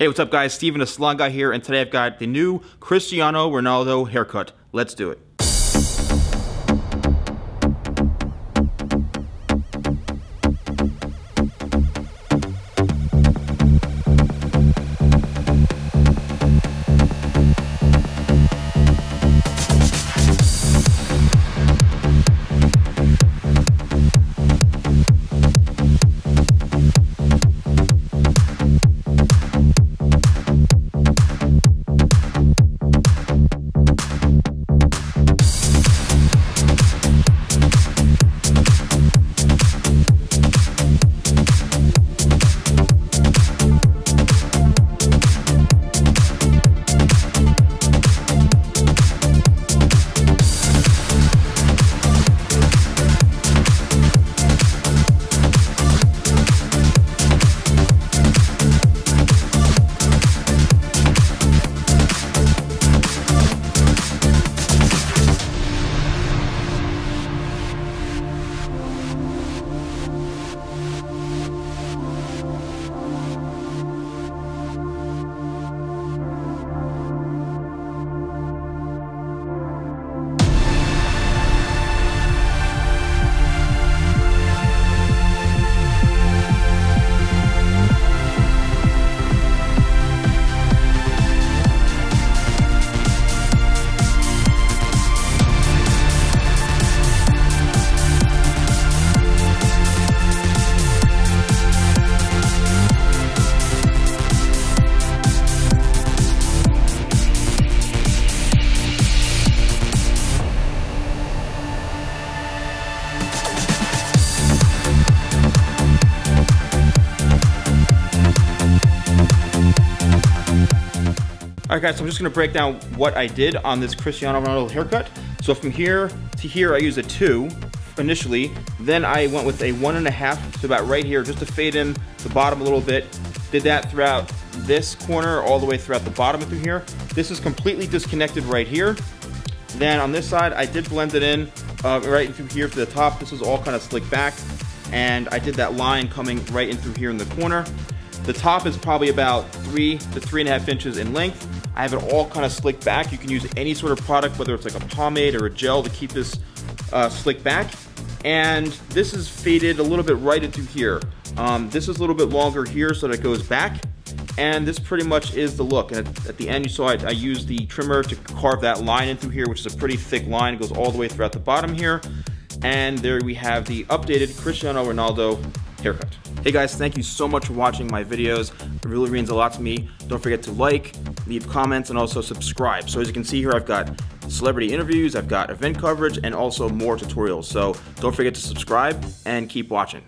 Hey, what's up guys? Stephen, guy here, and today I've got the new Cristiano Ronaldo haircut. Let's do it. All right guys, so I'm just gonna break down what I did on this Cristiano Ronaldo haircut. So from here to here, I used a two initially. Then I went with a one and a half, so about right here, just to fade in the bottom a little bit. Did that throughout this corner, all the way throughout the bottom through here. This is completely disconnected right here. Then on this side, I did blend it in uh, right through here to the top. This is all kind of slicked back. And I did that line coming right in through here in the corner. The top is probably about three to three and a half inches in length. I have it all kind of slicked back. You can use any sort of product, whether it's like a pomade or a gel to keep this uh, slicked back. And this is faded a little bit right into here. Um, this is a little bit longer here so that it goes back. And this pretty much is the look. And at, at the end, you saw I, I used the trimmer to carve that line into here, which is a pretty thick line. It goes all the way throughout the bottom here. And there we have the updated Cristiano Ronaldo haircut. Hey guys, thank you so much for watching my videos. It really means a lot to me. Don't forget to like, leave comments, and also subscribe. So as you can see here, I've got celebrity interviews, I've got event coverage, and also more tutorials. So don't forget to subscribe and keep watching.